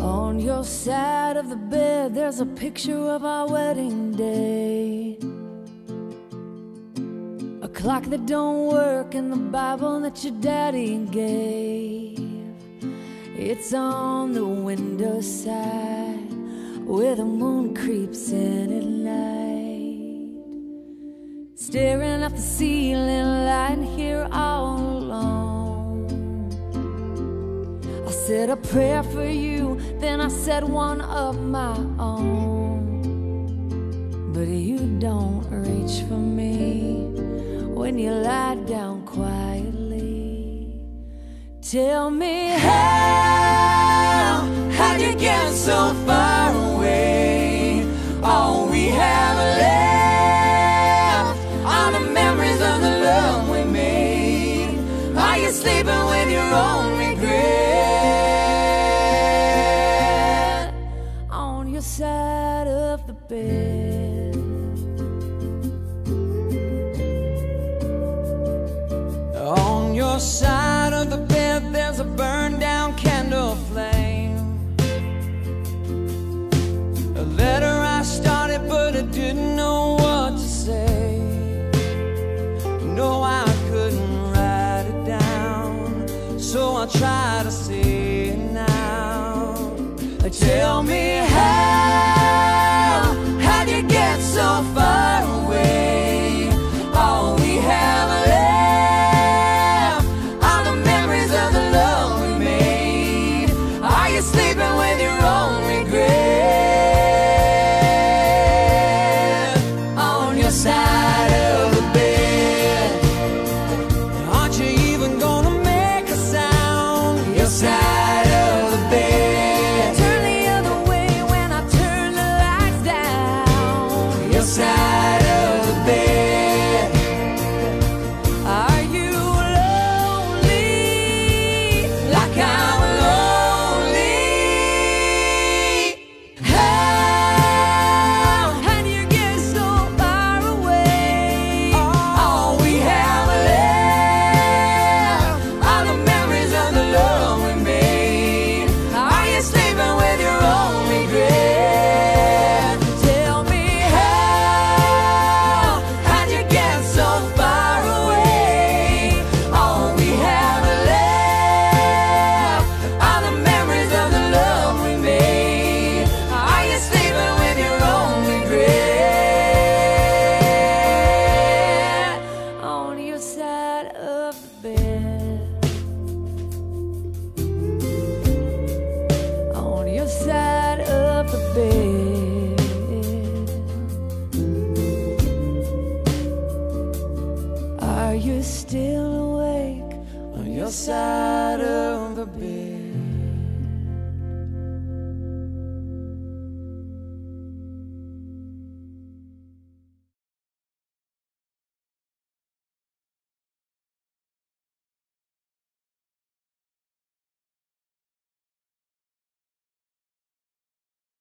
On your side of the bed, there's a picture of our wedding day. A clock that don't work and the Bible that your daddy gave. It's on the window side where the moon creeps in at night. Staring at the ceiling, lying here all alone. I said a prayer for you, then I said one of my own. But you don't reach for me when you lie down quietly. Tell me how, how'd you get so far away? All we have left are the memories of the love we made. Are you sleeping with your own regret on your side of the bed? On your side Tell me your side of the bed.